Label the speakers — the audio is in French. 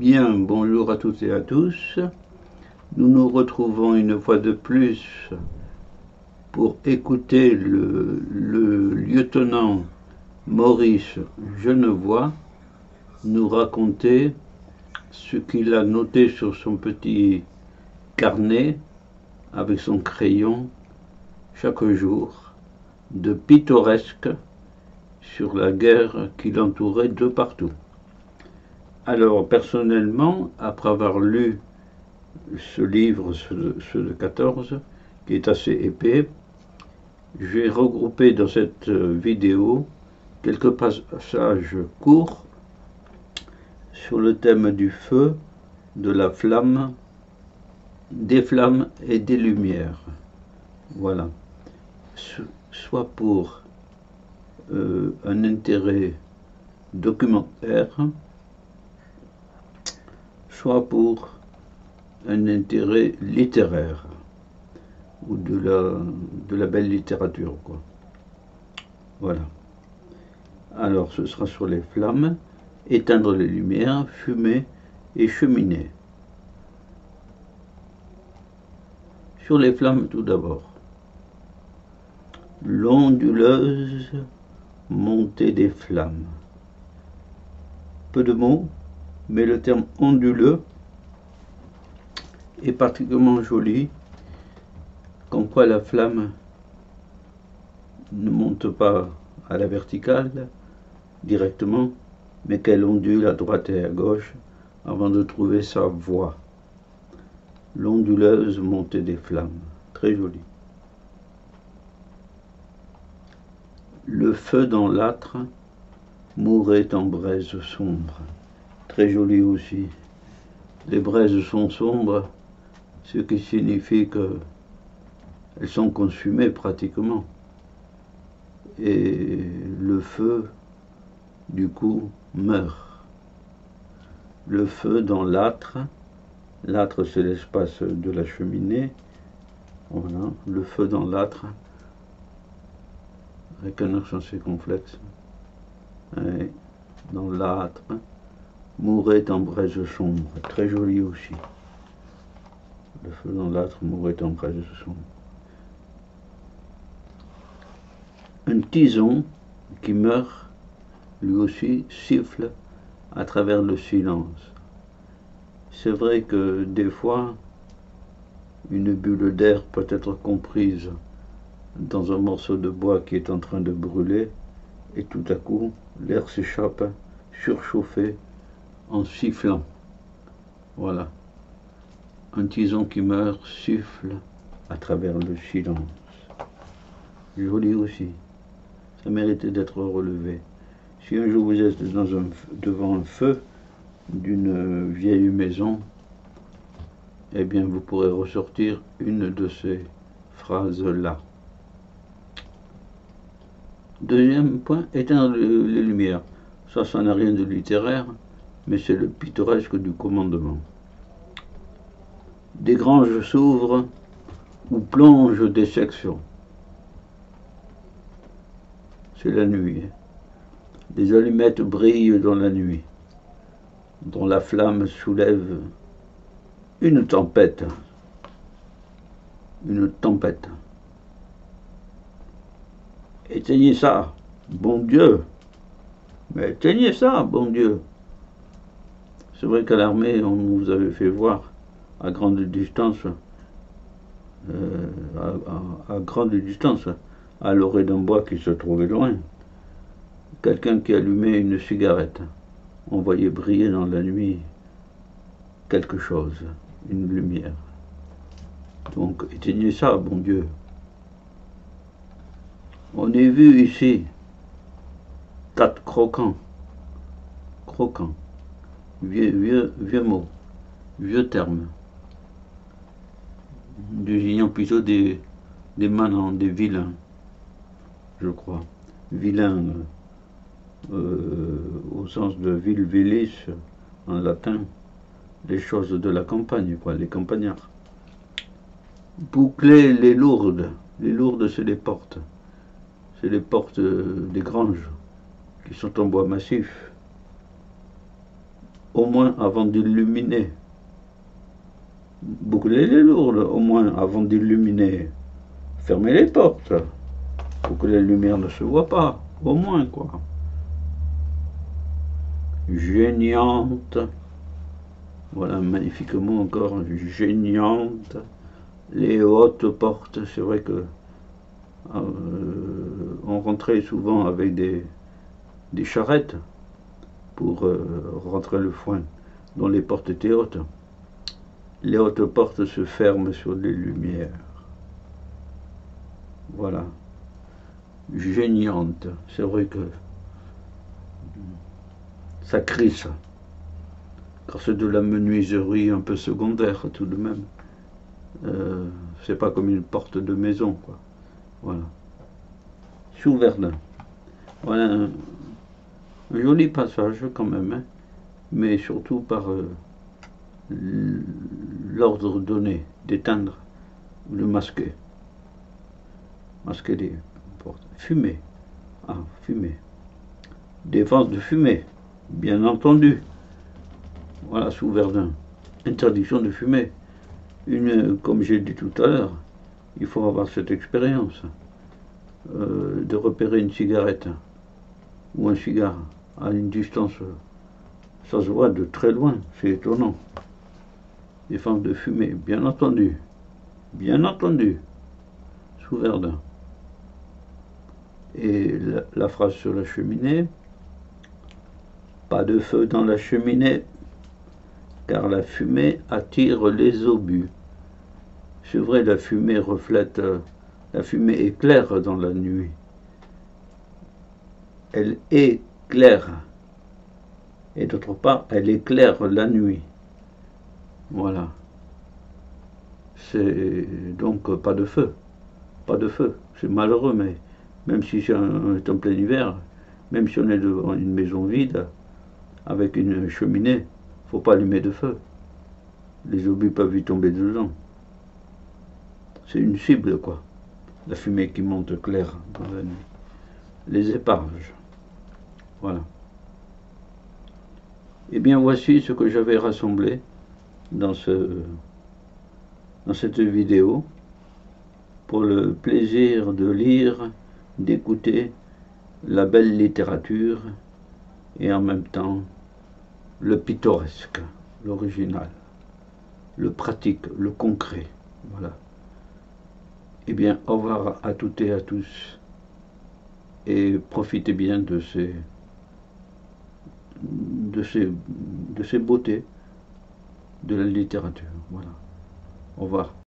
Speaker 1: Bien, bonjour à toutes et à tous. Nous nous retrouvons une fois de plus pour écouter le, lieutenant Maurice Genevois nous raconter ce qu'il a noté sur son petit carnet avec son crayon chaque jour de pittoresque sur la guerre qui l'entourait de partout. Alors, personnellement, après avoir lu ce livre, ce, de 14, qui est assez épais, j'ai regroupé dans cette vidéo quelques passages courts sur le thème du feu, de la flamme, des flammes et des lumières. Voilà. Soit pour euh, un intérêt documentaire, pour un intérêt littéraire ou de la, de la belle littérature. Quoi. Voilà. Alors ce sera sur les flammes, éteindre les lumières, fumer et cheminer. Sur les flammes tout d'abord. L'onduleuse montée des flammes. Peu de mots, mais le terme onduleux est particulièrement joli, comme quoi la flamme ne monte pas à la verticale directement, mais qu'elle ondule à droite et à gauche avant de trouver sa voie. L'onduleuse montée des flammes, très joli. Le feu dans l'âtre mourait en braise sombre très joli aussi. Les braises sont sombres, ce qui signifie que elles sont consumées pratiquement. Et le feu, du coup, meurt. Le feu dans l'âtre, l'âtre c'est l'espace de la cheminée, voilà, le feu dans l'âtre, avec un accent circonflexe, dans l'âtre, mourait en braise sombre, très joli aussi. Le feu dans l'âtre mourait en braise sombre. Un tison qui meurt, lui aussi, siffle à travers le silence. C'est vrai que des fois, une bulle d'air peut être comprise dans un morceau de bois qui est en train de brûler, et tout à coup, l'air s'échappe, surchauffé, en sifflant. Voilà. Un tison qui meurt siffle à travers le silence. Joli aussi. Ça méritait d'être relevé. Si un jour vous êtes devant un feu d'une vieille maison, eh bien vous pourrez ressortir une de ces phrases-là. Deuxième point, éteindre les lumières. Ça, ça n'a rien de littéraire mais c'est le pittoresque du commandement. Des granges s'ouvrent ou plongent des sections. C'est la nuit. Des allumettes brillent dans la nuit, dont la flamme soulève une tempête. Une tempête. Éteignez ça, bon Dieu. Mais éteignez ça, bon Dieu. C'est vrai qu'à l'armée, on vous avait fait voir à grande distance, euh, à, grande distance, à l'oreille d'un bois qui se trouvait loin, quelqu'un qui allumait une cigarette. On voyait briller dans la nuit quelque chose, une lumière. Donc éteignez ça, bon Dieu. On est vu ici, tas croquant, croquant vieux, vieux, vieux mot, vieux terme. Désignant plutôt des, des manants, des vilains, je crois. Vilains euh, au sens de ville, vilis en latin, les choses de la campagne, quoi, les campagnards. Boucler les lourdes. Les lourdes, c'est les portes. C'est les portes des granges qui sont en bois massif au moins avant d'illuminer. Bouclez les lourdes, au moins avant d'illuminer. Fermez les portes pour que la lumière ne se voit pas, au moins quoi. Géniante. Voilà, magnifiquement encore, géniante. Les hautes portes, c'est vrai que euh, on rentrait souvent avec des, des charrettes pour euh, rentrer le foin, dont les portes étaient hautes. Les hautes portes se ferment sur les lumières. Voilà. Géniante. C'est vrai que ça crisse. Car c'est de la menuiserie un peu secondaire tout de même. Euh, c'est pas comme une porte de maison, quoi. Voilà. Sous. Voilà joli passage quand même, hein. mais surtout par euh, l'ordre donné d'éteindre ou de masquer. Masquer des portes. Fumer. Ah, fumer. Défense de fumer, bien entendu. Voilà, sous Verdun. Interdiction de fumer. Une, comme j'ai dit tout à l'heure, il faut avoir cette expérience euh, de repérer une cigarette ou un cigare à une distance, ça se voit de très loin, c'est étonnant. Des formes de fumée, bien entendu, bien entendu, sous Verdun. Et la, la phrase sur la cheminée, pas de feu dans la cheminée, car la fumée attire les obus. C'est vrai, la fumée reflète, euh, la fumée éclaire dans la nuit. Elle éclaire. Et d'autre part, elle éclaire la nuit. Voilà. C'est donc pas de feu. Pas de feu. C'est malheureux, mais même si on est en plein hiver, même si on est devant une maison vide, avec une cheminée, faut pas allumer de feu. Les obus peuvent y tomber dedans c'est une cible, quoi. La fumée qui monte claire dans la nuit. Les éparges. Voilà. Eh bien, voici ce que j'avais rassemblé dans, ce, dans cette vidéo pour le plaisir de lire, d'écouter la belle littérature et en même temps le pittoresque, l'original, le pratique, le concret. Voilà. Eh bien, au revoir à toutes et à tous. Et profitez bien de ces, de ces, de beautés de la littérature. Voilà. Au revoir.